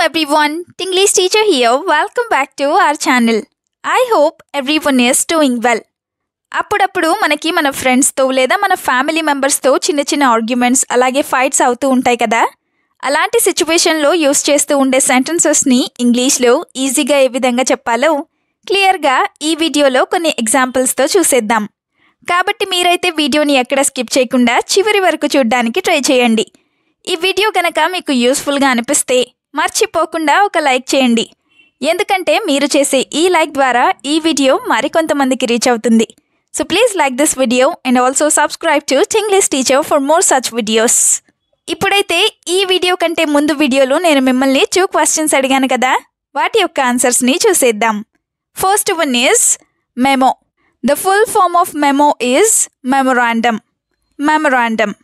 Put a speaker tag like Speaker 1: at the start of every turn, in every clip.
Speaker 1: everyone, Tinglish teacher here. Welcome back to our channel. I hope everyone is doing well. అప్పుడప్పుడు మనకి మన ఫ్రెండ్స్తో లేదా మన ఫ్యామిలీ మెంబర్స్తో చిన్న చిన్న ఆర్గ్యుమెంట్స్ అలాగే ఫైట్స్ అవుతూ ఉంటాయి కదా అలాంటి సిచ్యువేషన్లో యూస్ చేస్తూ ఉండే సెంటెన్సెస్ని ఇంగ్లీష్లో ఈజీగా ఏ విధంగా చెప్పాలో క్లియర్గా ఈ వీడియోలో కొన్ని ఎగ్జాంపుల్స్తో చూసేద్దాం కాబట్టి మీరైతే వీడియోని ఎక్కడ స్కిప్ చేయకుండా చివరి వరకు చూడడానికి ట్రై చేయండి ఈ వీడియో కనుక మీకు యూస్ఫుల్గా అనిపిస్తే మర్చిపోకుండా ఒక లైక్ చేయండి. ఎందుకంటే మీరు చేసే ఈ లైక్ ద్వారా ఈ వీడియో మరికొంతమందికి రీచ్ అవుతుంది. So please like this video and also subscribe to Chinglish teacher for more such videos ఇప్పుడైతే ఈ వీడియో కంటే ముందు వీడియోలో నేను మిమ్మల్ని టూ క్వశ్చన్స్ అడిగాను కదా? వాటి యొక్క ఆన్సర్స్ని చూసేద్దాం. First one is memo the full form of memo is memorandum memorandum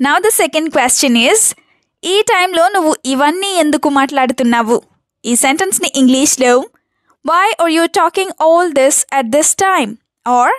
Speaker 1: now the second question is ఈ టైంలో నువ్వు ఇవన్నీ ఎందుకు మాట్లాడుతున్నావు? ఈ సెంటెన్స్ని ఇంగ్లీష్లో why are you talking all this at this time or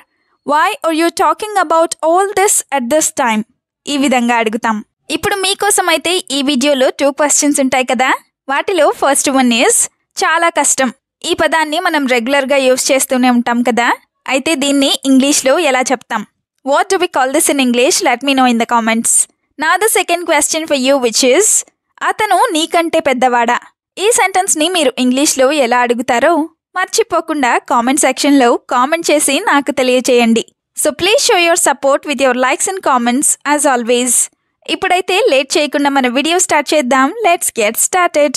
Speaker 1: why are you talking about all this at this time ఈ విధంగా అడుగుతాం. ఇప్పుడు మీకోసం అయితే ఈ వీడియోలో టూ క్వశ్చన్స్ ఉంటాయి కదా? వాటిలో ఫస్ట్ వన్ ఈజ్ చాలా కష్టం. ఈ పదాన్ని మనం రెగ్యులర్గా యూస్ చేస్తూనే ఉంటాం కదా? అయితే దీన్ని ఇంగ్లీష్లో ఎలా చెప్తాం? What do we call this in English let me know in the comments నా the second question for you which is అతను నీకంటే పెద్దవాడా? ఈ సెంటెన్స్ని మీరు ఇంగ్లీష్లో ఎలా అడుగుతారో మర్చిపోకుండా కామెంట్ సెక్షన్లో కామెంట్ చేసి నాకు తెలియచేయండి. So please show your support with your likes and comments as always ఇప్పుడైతే లేట్ చేయకుండా మన వీడియో స్టార్ట్ చేద్దాం. Let's get started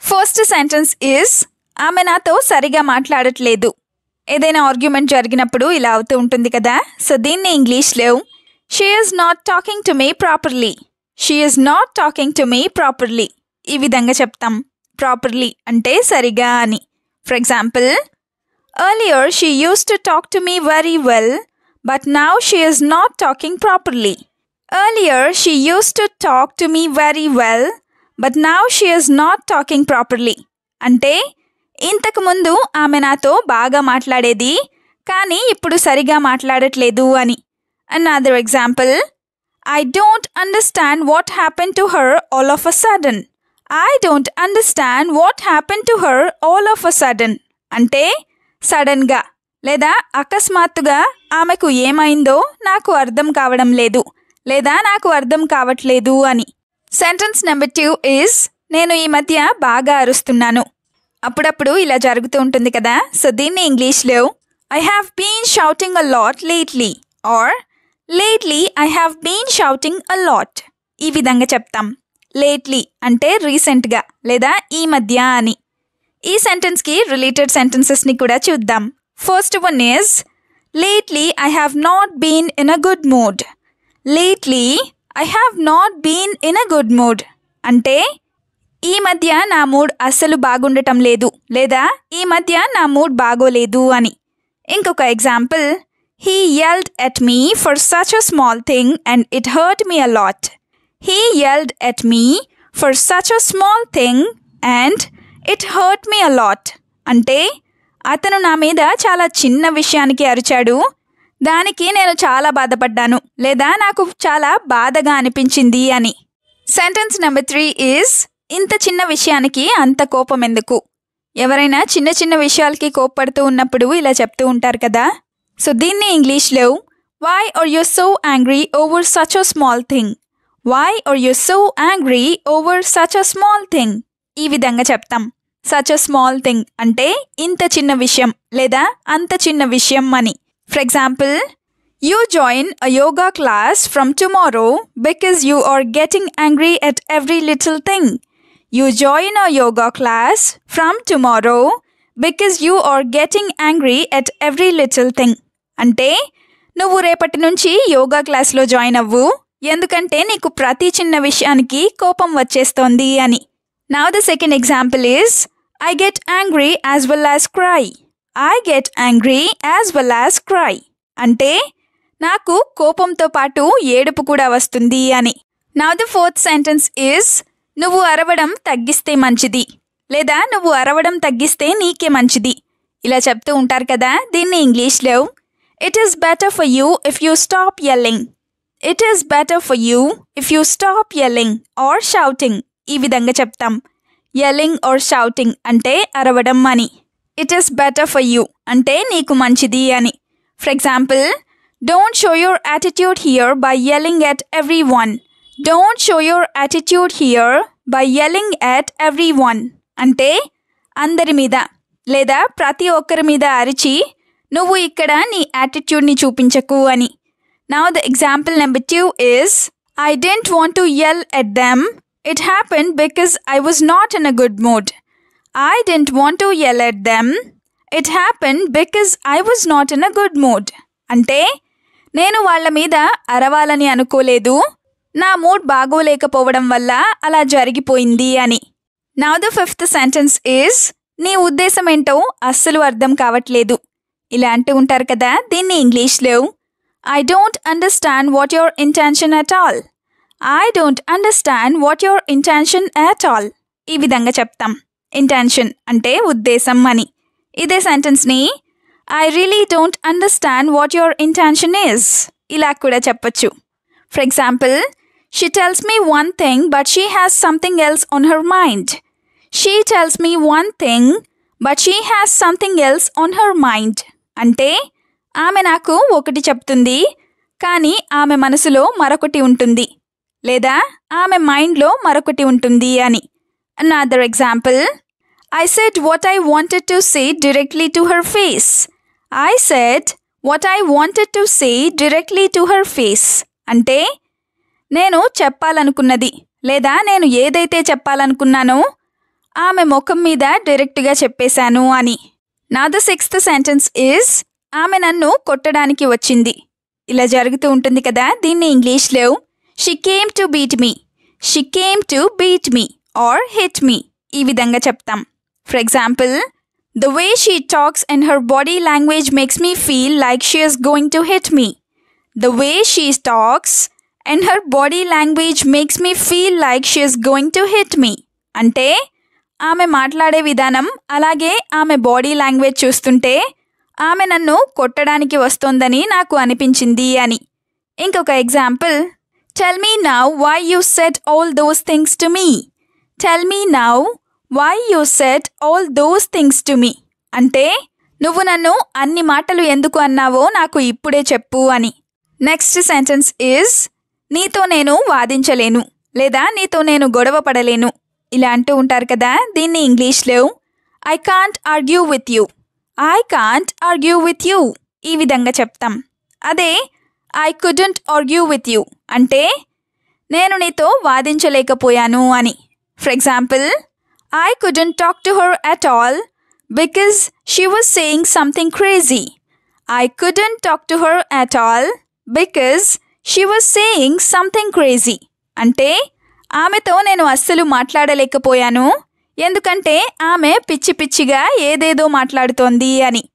Speaker 1: first sentence is ఆమె నాతో సరిగా మాట్లాడట్లేదు. ఏదైనా ఆర్గ్యుమెంట్ జరిగినప్పుడు ఇలా అవుతూ ఉంటుంది కదా? సో దీన్ని ఇంగ్లీష్లో she is not talking to me properly she is not talking to me properly ఈ విధంగా చెప్తాం. ప్రాపర్లీ అంటే సరిగా అని. For example earlier she used to talk to me very well but now she is not talking properly earlier she used to talk to me very well but now she is not talking properly అంటే ఇంతకు ముందు ఆమె నాతో బాగా మాట్లాడేది కానీ ఇప్పుడు సరిగా మాట్లాడట్లేదు అని. Another example I don't understand what happen to her all of a sudden. I don't understand what happen to her all of a sudden. అంటే సడన్గా లేదా అకస్మాత్తుగా ఆమెకు ఏమైందో నాకు అర్థం కావడం లేదు లేదా నాకు అర్థం కావట్లేదు అని. సెంటెన్స్ నెంబర్ టూ ఈజ్ నేను ఈ మధ్య బాగా అరుస్తున్నాను. అప్పుడప్పుడు ఇలా జరుగుతూ ఉంటుంది కదా. సో దీన్ని ఇంగ్లీష్లో I have been shouting a lot lately or lately I have been shouting a lot ఈ విధంగా చెప్తాం. లేట్లీ అంటే రీసెంట్గా లేదా ఈ మధ్య అని. ఈ సెంటెన్స్కి రిలేటెడ్ సెంటెన్సెస్ని కూడా చూద్దాం. First one is lately I have not been in a good mood lately I have not been in a good mood అంటే ఈ మధ్య నా మూడ్ అస్సలు బాగుండటం లేదు లేదా ఈ మధ్య నా మూడ్ బాగోలేదు అని. ఇంకొక example he yelled at me for such a small thing and it hurt me a lot he yelled at me for such a small thing and it hurt me a lot అంటే అతను నా మీద చాలా చిన్న విషయానికి అరిచాడు. దానికి నేను చాలా బాధపడ్డాను లేదా నాకు చాలా బాధగా అనిపించింది అని. సెంటెన్స్ నెంబర్ త్రీ ఈజ్ ఇంత చిన్న విషయానికి అంత కోపం ఎందుకు? ఎవరైనా చిన్న చిన్న విషయాలకి కోప్పడుతూ ఉన్నప్పుడు ఇలా చెప్తూ ఉంటారు కదా? సో దీన్ని ఇంగ్లీష్లో why are you so angry over such a small thing why are you so angry over such a small thing ఈ విధంగా చెప్తాం. సచ్ అ స్మాల్ థింగ్ అంటే ఇంత చిన్న విషయం లేదా అంత చిన్న విషయం అని. For example you join a yoga class from tomorrow because you are getting angry at every little thing you join a yoga class from tomorrow because you are getting angry at every little thing అంటే నువ్వు రేపటి నుంచి యోగా క్లాస్లో join అవ్వు. ఎందుకంటే నీకు ప్రతి చిన్న విషయానికి కోపం వచ్చేస్తోంది అని. నా the second example is I get angry as well as cry I get angry as well as cry అంటే నాకు కోపంతో పాటు ఏడుపు కూడా వస్తుంది అని. నా ద ఫోర్త్ సెంటెన్స్ ఈజ్ నువ్వు అరవడం తగ్గిస్తే మంచిది. లేదా నువ్వు అరవడం తగ్గిస్తే నీకే మంచిది. ఇలా చెప్తూ ఉంటారు కదా దీన్ని ఇంగ్లీష్లో it is better for you if you stop yelling. It is better for you if you stop yelling or shouting ఈ విధంగా చెప్తాం. యెల్లింగ్ ఆర్ షౌటింగ్ అంటే అరవడం అని. It is better for you అంటే నీకు మంచిది అని. For example don't show your attitude here by yelling at everyone don't show your attitude here by yelling at everyone అంటే అందరి మీద లేదా ప్రతి ఒక్కరి మీద అరిచి నువ్వు ఇక్కడ నీ యాటిట్యూడ్ని చూపించకు అని. Now the example number two is I didn't want to yell at them it happen because I was not in a good mood I didn't want to yell at them it happen because I was not in a good mood అంటే నేను వాళ్ళ మీద అరవాలని అనుకోలేదు. నా mood బాగోలేకపోవడం వల్ల అలా జరిగిపోయింది అని. నా ద ఫిఫ్త్ సెంటెన్స్ ఈజ్ నీ ఉద్దేశం ఏంటో అస్సలు అర్థం కావట్లేదు. ఇలా అంటూ ఉంటారు కదా దీన్ని ఇంగ్లీష్లో. I don't understand what your intention at all I don't understand what your intention at all ఈ విధంగా చెప్తాం. ఇంటెన్షన్ అంటే ఉద్దేశం అని. ఇదే సెంటెన్స్ని I really don't understand what your intention is ఇలా కూడా చెప్పొచ్చు. For example she tells me one thing but she has something else on her mind she tells me one thing but she has something else on her mind అంటే ఆమె నాకు ఒకటి చెప్తుంది కానీ ఆమె మనసులో మరొకటి ఉంటుంది లేదా ఆమె మైండ్లో మరొకటి ఉంటుంది అని. Another example I said what I wanted to say directly to her face I said what I wanted to say directly to her face అంటే నేను చెప్పాలనుకున్నది లేదా నేను ఏదైతే చెప్పాలనుకున్నానో ఆమె ముఖం మీద డైరెక్ట్గా చెప్పేశాను అని. నా ద సిక్స్త్ సెంటెన్స్ ఈజ్ ఆమె నన్ను కొట్టడానికి వచ్చింది. ఇలా జరుగుతూ ఉంటుంది కదా దీన్ని ఇంగ్లీష్లో she came to beat me she came to beat me or hit me ఈ విధంగా చెప్తాం. For example the way she talks and her body language makes me feel like she is going to hit me the way she talks and her body language makes me feel like she is going to hit me అంటే ఆమె మాట్లాడే విధానం అలాగే ఆమె body language చూస్తుంటే ఆమె నన్ను కొట్టడానికి వస్తోందని నాకు అనిపించింది అని. ఇంకొక example. Tell me now why you said all those things to me tell me now why you said all those things to me అంటే నువ్వు నన్ను అన్ని మాటలు ఎందుకు అన్నావో నాకు ఇప్పుడే చెప్పు అని. నెక్స్ట్ సెంటెన్స్ ఈజ్ నీతో నేను వాదించలేను లేదా నీతో నేను గొడవ పడలేను. ఇలా అంటూ ఉంటారు కదా దీన్ని ఇంగ్లీష్లో I can't argue with you I can't argue with you ఈ విధంగా చెప్తాం. అదే I couldn't argue with you అంటే నేను నీతో వాదించలేకపోయాను అని. For example I couldn't talk to her at all because she was saying something crazy I couldn't talk to her at all because she was saying something crazy అంటే ఆమెతో నేను అస్సలు మాట్లాడలేకపోయాను. ఎందుకంటే ఆమె పిచ్చి పిచ్చిగా ఏదేదో మాట్లాడుతోంది అని.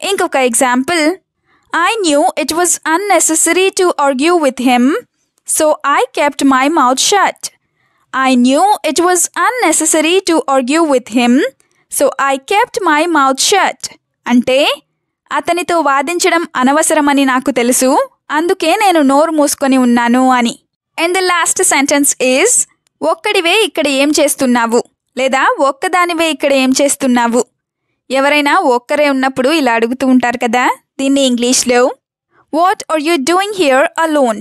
Speaker 1: ఇంకొక example. I knew it was unnecessary to argue with him so I kept my mouth shut I knew it was unnecessary to argue with him so I kept my mouth shut అంటే అతనితో వాదించడం అనవసరమని నాకు తెలుసు అందుకే నేను నోరు మూసుకొని ఉన్నాను అని. And the last sentence is ఒక్కడివే ఇక్కడ ఏం చేస్తున్నావు? లేదా ఒక్కదానివే ఇక్కడ ఏం చేస్తున్నావు? ఎవరైనా ఒక్కరే ఉన్నప్పుడు ఇలా అడుగుతూ ఉంటారు కదా దీన్ని ఇంగ్లీష్లో what are you doing here alone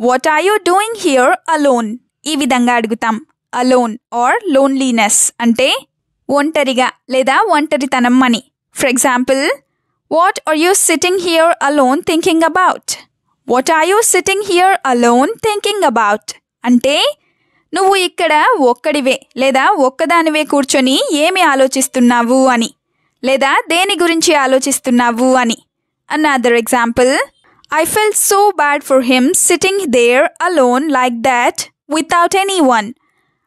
Speaker 1: what are you doing here alone ఈ విధంగా అడుగుతాం. అలోన్ ఆర్ లోన్లీనెస్ అంటే ఒంటరిగా లేదా ఒంటరితనం అని. For example what are you sitting here alone thinking about what are you sitting here alone thinking about అంటే నువ్వు ఇక్కడ ఒక్కడివే లేదా ఒక్కదానివే కూర్చొని ఏమి ఆలోచిస్తున్నావు అని లేదా దేని గురించి ఆలోచిస్తున్నావు అని. Another example I felt so bad for him sitting there alone like that without anyone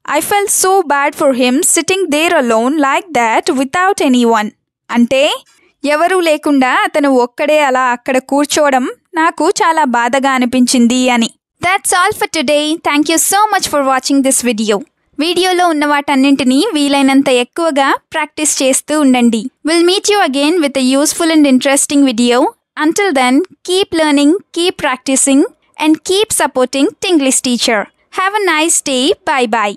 Speaker 1: I felt so bad for him sitting there alone like that without anyone అంటే ఎవరూ లేకుండా అతను ఒక్కడే అలా అక్కడ కూర్చోవడం నాకు చాలా బాధగా అనిపించింది అని. That's all for today thank you so much for watching this video వీడియోలో ఉన్న వాటన్నింటినీ వీలైనంత ఎక్కువగా ప్రాక్టీస్ చేస్తూ ఉండండి. Will meet you again with a useful and interesting video until then keep learning keep practicing and keep supporting Tinglish teacher have a nice day bye bye